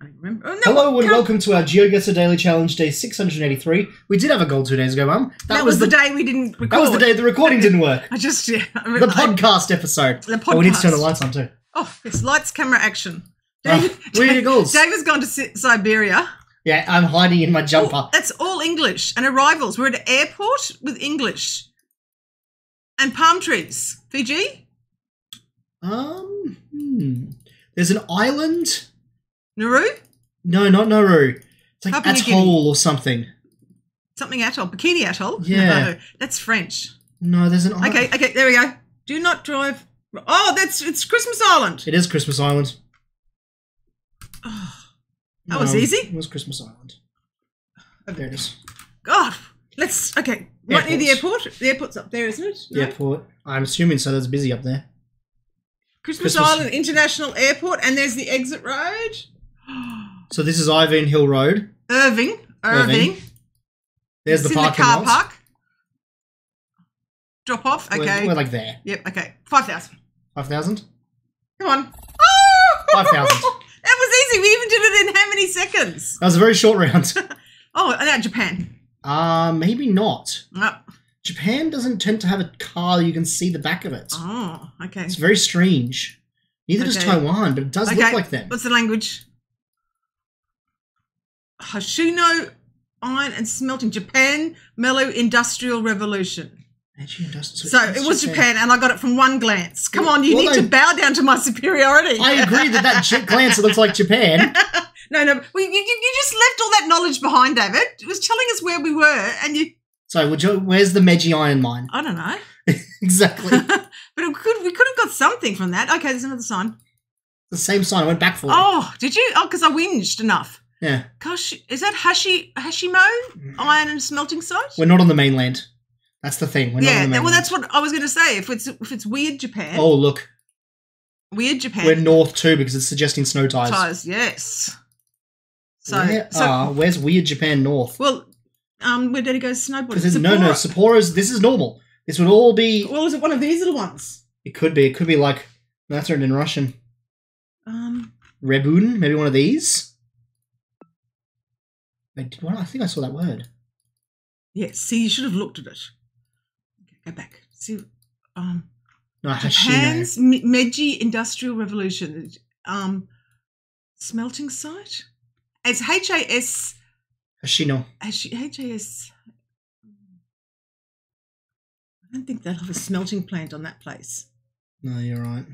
I remember. Oh, no, Hello and welcome to our GeoGuessr Daily Challenge Day 683. We did have a goal two days ago, Mum. That, was, the day we didn't record. That was the day the recording didn't work. I just yeah. I- The I- podcast episode. The Oh, we need to turn the podcast. lights on too. Oh, it's lights, camera, action. Oh, where are your goals? Dave has gone to Si- Siberia. Yeah, I'm hiding in my jumper. That's all English. And arrivals. We're at an airport with English. And palm trees. Fiji? Um, hmm. There's an island. Nauru? No, not Nauru. It's like Papua Atoll or something. Something atoll. Bikini Atoll? Yeah. No, that's French. No, there's an island. Okay, okay, there we go. Do not drive. Oh, that's it's Christmas Island. It is Christmas Island. Oh, That was um, easy. It was Christmas Island. Oh, there it is. God, let's okay. Right near the airport. The airport's up there, isn't it? The No? airport. I'm assuming so. That's busy up there. Christmas, Christmas- Island International Airport, and there's the exit road. So this is Irvine Hill Road. Irving, Irving. Irving. There's It's the in parking the car lot. park. Drop off. We're- Okay. We're, like there. yep. Okay. Five thousand. Five thousand. Come on. Oh! 5,000. that was easy. We even did it in how many seconds? That was a very short round. Oh, and now Japan. uh, maybe not. Oh, Japan doesn't tend to have a car you can see the back of it. oh okay. It's very strange. Neither does Taiwan, but it does Okay. look like them. What's the language? Hoshino Iron and Smelting Japan Meiji Industrial Revolution. It does- So it was Japan, and I got it from one glance. Come Well, on, you well, need I- to bow down to my superiority. I agree that that glance it looks like Japan. no, no, we, you, you you just left all that knowledge behind, David. It was telling us where we were, and you, So would you, where's the Meiji Iron Mine? I don't know. exactly. but it could, we could have got something from that. Okay, there's another sign. the same sign. I went back for it. Oh, did you? Oh, because I whinged enough. Yeah. Gosh, is that Hashi Hashimo Iron and Smelting Site? We're not on the mainland. That's the thing. We're not yeah, on the mainland. well, that's what I was going to say. If it's if it's weird Japan, Oh, look. weird Japan, We're north too because it's suggesting snow tires. ties, yes. So, Where so are- where's weird Japan north? well, um, where did he go snowboarding? No, no, Sapporo's. This is normal. This would all be. Well, is it one of these little ones? It could be. It could be like that's written in Russian. Um, Rebun, maybe one of these. Wait, did? I think I saw that word. yes. See, you should have looked at it. Okay, go back. See, um, No. Japan's Me- Meiji Industrial Revolution, um, smelting site. It's H A S Hashino. H A S. I don't think they'll have a smelting plant on that place. No, you're right.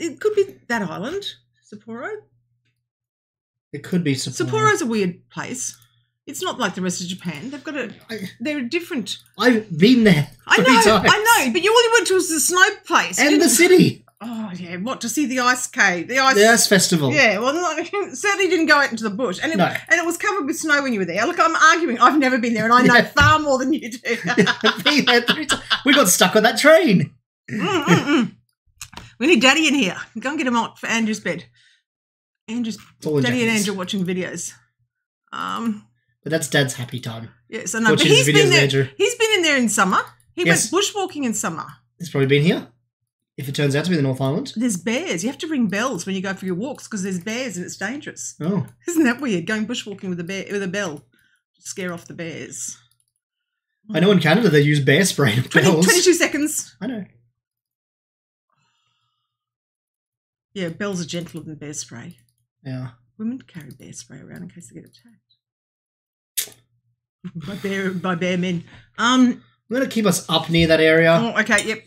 It could be that island, Sapporo. It could be Sapporo. Sapporo's a weird place. It's not like the rest of Japan. They've got a. I, They're a different. I've been there. I know, times. I know, but you all you went to was the snow place. And the city. Oh yeah, what to see the ice cave, the ice. The Ice Festival. Yeah, well, no, certainly didn't go out into the bush, and it, No. and it was covered with snow when you were there. Look, I'm arguing. I've never been there, and I know Yeah. far more than you do. I've been there three times. We got stuck on that train. Mm, mm, mm. We need Daddy in here. Go and get him out for Andrew's bed. Andrew's Daddy and. Andrew watching videos. Um, But that's Dad's happy time. yes, I know. But Watching he's been there. later. He's been in there in summer. He Yes. went bushwalking in summer. He's probably been here. If it turns out to be the North Island. There's bears. You have to ring bells when you go for your walks because there's bears and it's dangerous. Oh. Isn't that weird? Going bushwalking with a bear with a bell to scare off the bears. I know in Canada they use bear spray and 20, bells. 22 seconds. I know. Yeah, bells are gentler than bear spray. Yeah. Women carry bear spray around in case they get attacked. by bear by bear men. Um. I'm going to keep us up near that area. Oh, okay. Yep.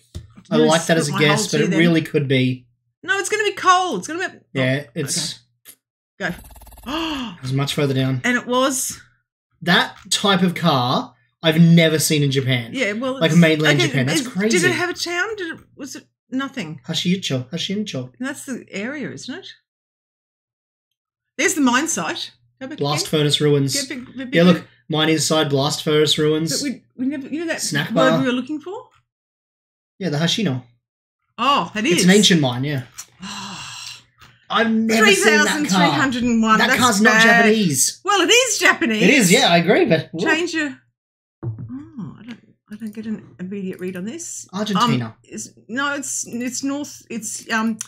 I like that as a guess, but it then. really could be. No, it's going to be cold. It's going to be. Yeah, it's Oh, go. was much further down. and it was. That type of car I've never seen in Japan. Yeah. Well, Like mainland Japan, that's is- crazy. Did it have a town? Did it? Was it nothing? Hashiicho, Hashincho. That's the area, isn't it? There's the mine site. Blast again. furnace ruins. Big- big- Yeah, look, mine side, blast furnace But ruins. we, we never, you know that Snack word bar. we were looking for? Yeah, the Hashino. Oh, it is. It's an ancient mine, yeah. I've never Three seen that car. three hundred and one. That That's car's not bad. Japanese. Well, it is Japanese. It is, yeah, I agree, but Change your. Oh, I don't. I don't get an immediate read on this. Argentina. Um, it's, no, it's it's north. It's um,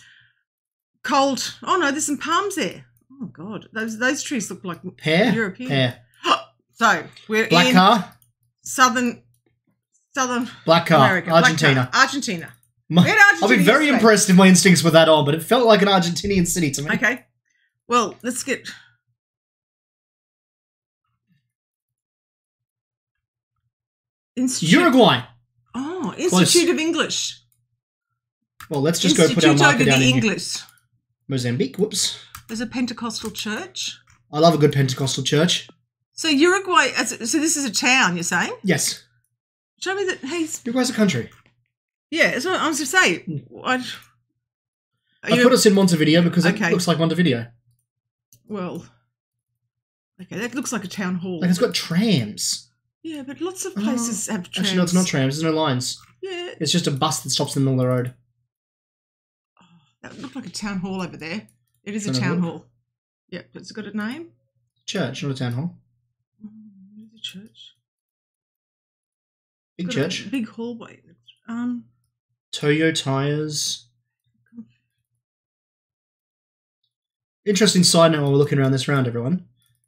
cold. Oh no, there's some palms there. Oh god, those those trees look like Pear? European. Pear. So we're Black in car? southern southern Black car. America. Black Argentina. car. Argentina. My- We had I've been Argentina very yesterday. impressed if my instincts were that on, but it felt like an Argentinian city to me. Okay. Well, let's get. Institute. Uruguay. Oh, Close. Institute of English. Well, let's just go put our marker down in. English. Mozambique. Whoops. There's a Pentecostal church. I love a good Pentecostal church. So Uruguay. as- So this is a town. You're saying? Yes. Show me that. He's Uruguay's a country. yeah. That's what I was going to say. Hmm. Are I you- put us in Montevideo because it Okay. looks like Montevideo. well. Okay, that looks like a town hall. Like it's got trams. yeah, but lots of Oh, places have trams. Actually, no, it's not trams. There's no lines. Yeah, It's just a bus that stops in the middle of the road. Oh, that looked like a town hall over there. It is a town hall. Yep, it's got a name. Church, not a town hall. Mm, Where's the church? Big got a church. big hallway. Um, Toyo tires. Interesting side note while we're looking around this round, everyone.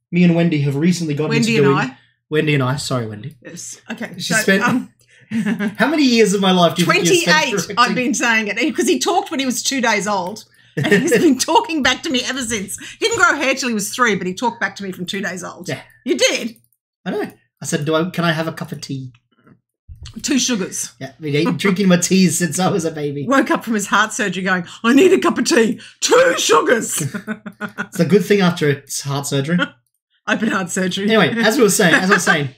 Me and Wendy have recently gotten Wendy into and doing. I. Wendy and I. Sorry, Wendy. Yes. Okay. She so, spent- um, How many years of my life do you think you spent 28 correcting- I've been saying it because he talked when he was two days old and he's been talking back to me ever since he didn't grow hair till he was three but he talked back to me from two days old Yeah. you did I know. I said, "Do I? Can I have a cup of tea?" two sugars Yeah, I've been drinking my teas since I was a baby. woke up from his heart surgery going i need a cup of tea two sugars It's a good thing after it's heart surgery. open heart surgery Anyway, as we were saying, as I was saying,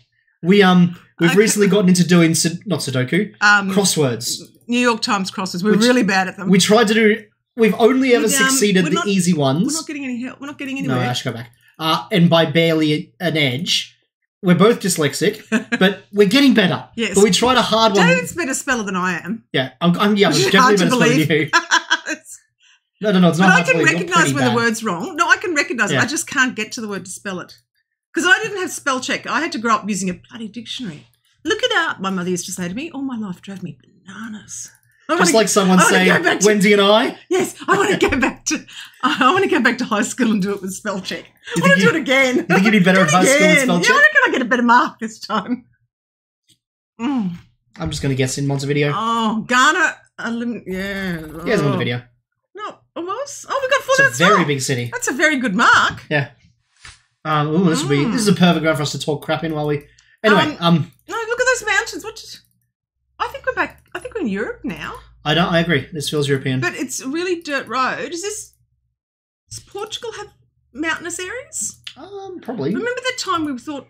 we um we've Okay. recently gotten into doing not Sudoku um, crosswords. new york times crosses we're Which- really bad at them We tried to do. We've only ever um, succeeded the not- easy ones. we're not getting any help we're not getting anywhere. no, I should go back. Uh, and by barely an edge, we're both dyslexic, but we're getting better. Yes. But we tried a hard one. david's better speller than i am Yeah, I'm, I'm yeah, I'm definitely better spelling than you. No, no, no, it's not. But I can recognise when the word's wrong. No, I can recognise it. Yeah. I just can't get to the word to spell it. Because I didn't have spell check. I had to grow up using a bloody dictionary. Look it up. My mother used to say to me, all my life drove me bananas. I Just like someone I saying, to- Wendy and I. Yes, I want to go back to I want to go back to high school and do it with spell check. I want to do it again. you think you'd be better at high school with again. spell Yeah, check? I reckon I get a better mark this time. Mm. I'm just going to guess in Montevideo. Oh, Ghana. Elim- yeah. Here's oh. Montevideo. No, almost. Oh, we got full It's a very well. big city. That's a very good mark. Yeah. Um, ooh, this will be Mm. this is a perfect ground for us to talk crap in while we. Anyway, Um, um, No, look at those mountains. What? Just, I think we're back. I in Europe now, I don't. I agree. This feels European. but it's really dirt road. Is this? Does Portugal have mountainous areas? um, probably. Remember that time we thought,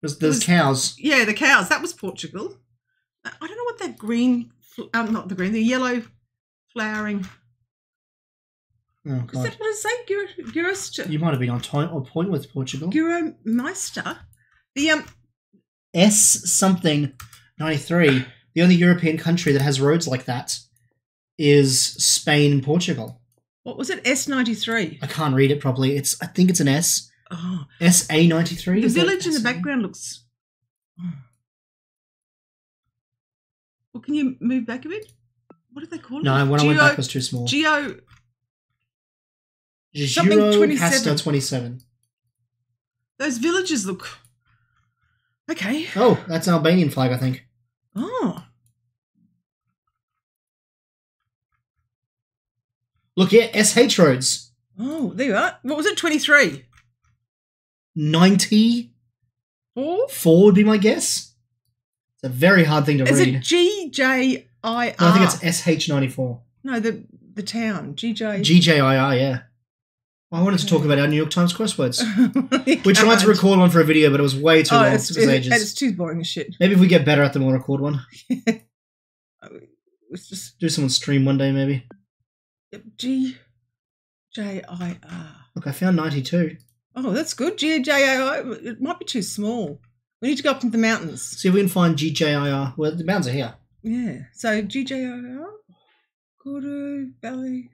There's, there's was- cows. yeah, the cows. That was Portugal. I I don't know what that green, um, not the green, the yellow flowering. Oh God. Is that what it say? Giro, you might have been on point with Portugal. Giromeister. The um, S something ninety three. The only European country that has roads like that is Spain and Portugal. what was it? S ninety three. I can't read it properly. It's I think it's an S. Oh, S A ninety three. the village in the background looks. Oh. Well, can you move back a bit? What do they call it? No, when I went Geo- back it was too small. Geo. something twenty seven. twenty seven. Those villages look. Okay. Oh, that's an Albanian flag, I think. Oh. Look here, SH roads. Oh, there you are. What was it? 23. 94 Four? would be my guess. It's a very hard thing to Is read. it G J I R? No, I think it's SH94. No, the, the town. G J. GJIR, yeah. I wanted to talk about our New York Times crosswords. Oh we We tried to record one for a video, but it was way too Oh, long. It it's, took us it- ages. it's too boring as shit. Maybe if we get better at them, we'll record one. It's just Do someone's stream one day, maybe. G J I R. Look, I found 92. Oh, that's good. G J I R. It might be too small. We need to go up to the mountains. See if we can find GJIR. Well, the mountains are here. Yeah. So G J I R. Guru Valley.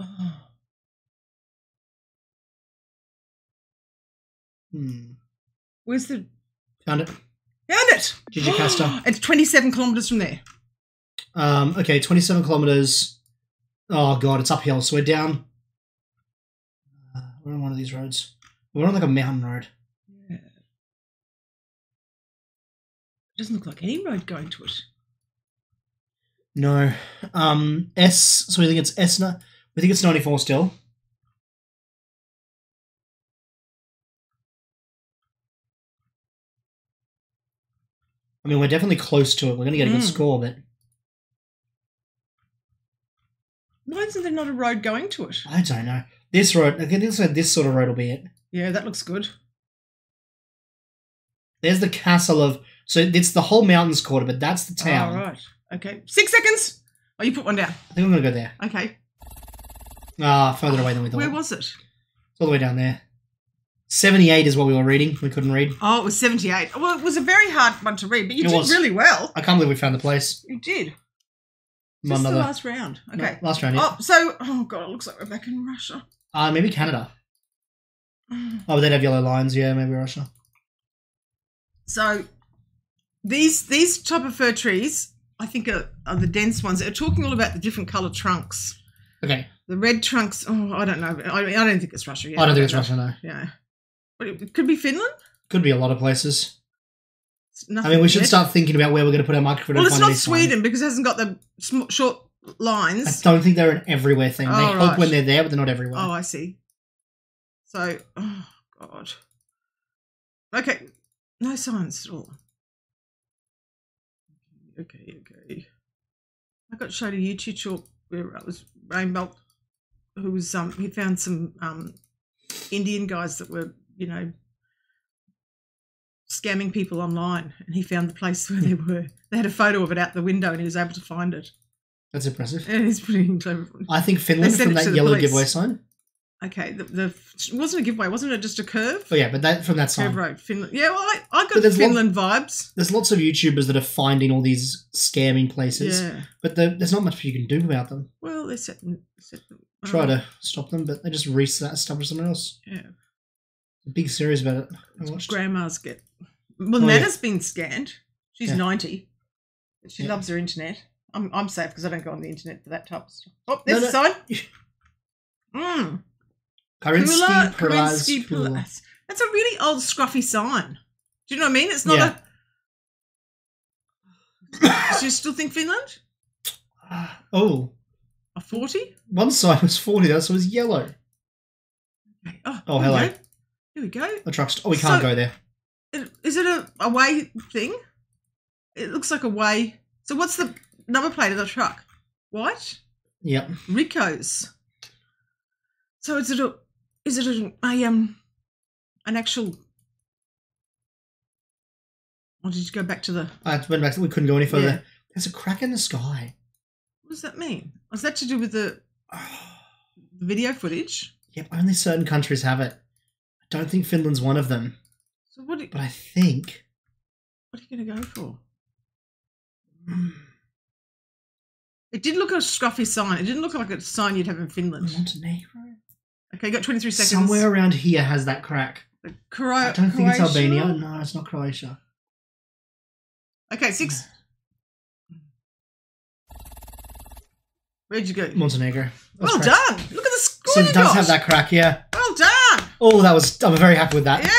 Oh. Hmm. Where's the Found it. Found it! Jijikasta. it's 27 kilometres from there. Um, okay, 27 kilometers Oh god, it's uphill. So we're down. Uh, we're on one of these roads. We're on like a mountain road. Yeah. It Doesn't look like any road going to it. No. Um. S. So we think it's S. We think it's ninety four still. I mean, we're definitely close to it. We're going to get a good Mm. score, but Why isn't there not a road going to it? I don't know. This road, I think this, this sort of road will be it. Yeah, that looks good. There's the castle of. So it's the whole mountains quarter, but that's the town. All right. Okay. Six seconds. Oh, you put one down. I think I'm going to go there. Okay. Ah, further away than we thought. Where was it? It's all the way down there. 78 is what we were reading. We couldn't read. Oh, it was 78. Well, it was a very hard one to read, but you It did was. really well. I can't believe we found the place. You did. Just the last round. Okay. last round, yeah. Oh, so, oh, God, it looks like we're back in Russia. Uh, maybe Canada. Oh, they'd have yellow lines. Yeah, maybe Russia. So, these these type of fir trees, I think, are, are the dense ones. They're talking all about the different colour trunks. Okay. The red trunks, oh, I don't know. I, I don't think it's Russia. Yeah, I don't think it's. Russia, no. Yeah. But it could be Finland. Could be a lot of places. I mean, we should yet. start thinking about where we're going to put our microphone. Well, it's not. Sweden because it hasn't got the sm- short lines. I don't think they're an everywhere thing. They Oh, hope right. when they're there, but they're not everywhere. Oh, I see. So, oh god. Okay, no signs at all. Okay, okay. I got showed a YouTube short where it was Rainbow, who was um he found some um Indian guys that were you know scamming people online, and he found the place where they were. They had a photo of it out the window, and he was able to find it. That's impressive. And it's pretty clever. I think Finland from that yellow police. giveaway sign. Okay, the, the it wasn't a giveaway, wasn't it? Just a curve. Oh yeah, but that from that Curve sign. road, Finland. Yeah, well, I, I got Finland vibes. There's lots of YouTubers that are finding all these scamming places, Yeah. but the, there's not much you can do about them. Well, they set, set Try to stop them, but they just restart stuff with someone else. Yeah. A big series about it. I watched. Grandmas get. Well, Oh, yeah. Nana's been scanned. She's Yeah. ninety. She Yeah. loves her internet. I'm, I'm safe because I don't go on the internet for that type of stuff. Oh, No, there's no. a sign. Mm. Kurinsky, Kula, Perlaz, Kurinsky, Kula. Perlaz. That's a really old scruffy sign. Do you know what I mean? It's not Yeah. a. Do you still think Finland? Oh, A 40? one side was 40, the other side was yellow. Okay. Oh, Oh, hello. Here we go. The truck's. Oh, we can't So- go there. Is it a away thing? It looks like a way. So what's the number plate of the truck? White? Yep. Rico's. So is it a is it a, a um an actual or did you go back to the I went back. We couldn't go any further. Yeah. There's a crack in the sky. what does that mean? Was that to do with the, the video footage? Yep, only certain countries have it. I don't think Finland's one of them, So what are, but I think. what are you gonna go for? It did look like a scruffy sign. It didn't look like a sign you'd have in Finland. Montenegro? Okay, you got 23 seconds. Somewhere around here has that crack. Cro- I don't think it's Albania. No, it's not Croatia. Okay, six. Where'd you go? Montenegro. That's Well correct. done. Look at the score So it does got. have that crack, yeah. Well done. Oh, that was. I'm very happy with that. Yeah,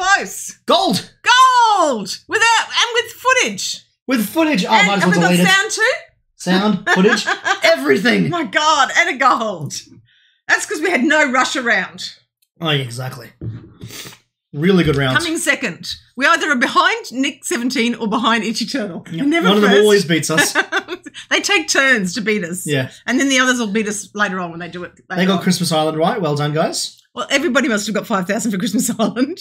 close. Gold Gold without and with footage. with footage. Oh, and might as well we got delete it. sound too? Sound, footage, everything. My God, and a gold. That's because we had no rush around. Oh, yeah, exactly. Really good round. Coming second. We either are behind Nick 17 or behind Itchy Turtle. Yep. Never One of them always beats us. they take turns to beat us. yeah. And then the others will beat us later on when they do it. They got on. Christmas Island right. Well done, guys. Well, everybody must have got 5,000 for Christmas Island.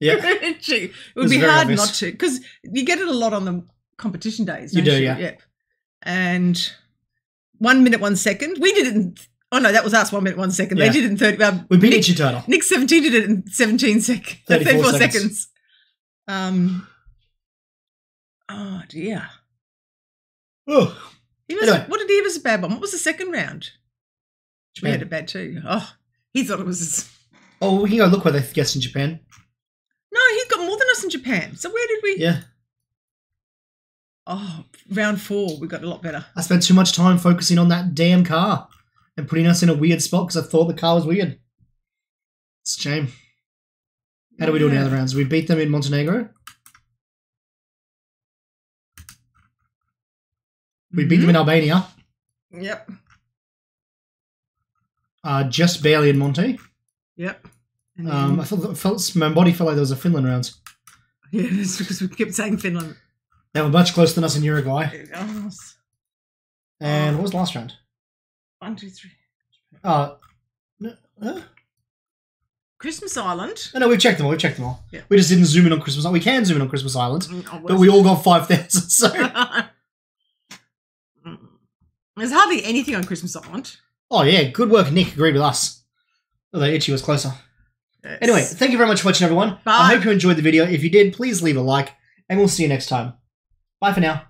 Yeah. it would be hard obvious. not to because you get it a lot on the competition days. You do, yeah. Yep. And one minute, one second. We did it in. Oh no, that was us. One minute, one second. Yeah. They did it in thirty. Um, We beat Nick, Turtle. Nick seventeen did it in seventeen seconds. 34 34 seconds. seconds. Um. Oh dear. Oh, He was. Anyway. What did he have as a bad one? What was the second round? We had a bad too. Oh, he thought it was. Oh, we can go look where they guessed in Japan. No, he got more than us in Japan. So where did we? Yeah. Oh, round four, we got a lot better. I spent too much time focusing on that damn car and putting us in a weird spot because I thought the car was weird. It's a shame. How do we do in the other rounds? We beat them in Montenegro. We beat them in Albania. Mm-hmm. Yep. Uh, just barely in Monte. Yep. Um, I felt, felt my body felt like there was a Finland round. Yeah, it's because we kept saying Finland. They were much closer than us in Uruguay. Oh, And what was the last round? one, two, three. Uh, no, uh, Christmas Island. no, no, we've checked them all. We've checked them all. Yeah. We just didn't zoom in on Christmas. Island. We can zoom in on Christmas Island, Mm, but we all got five thousand. So, Mm. There's hardly anything on Christmas Island. oh yeah, good work. Nick agreed with us. Although Itchy was closer. Yes. Anyway, thank you very much for watching, everyone. Bye. I hope you enjoyed the video. If you did, please leave a like, and we'll see you next time. Bye for now.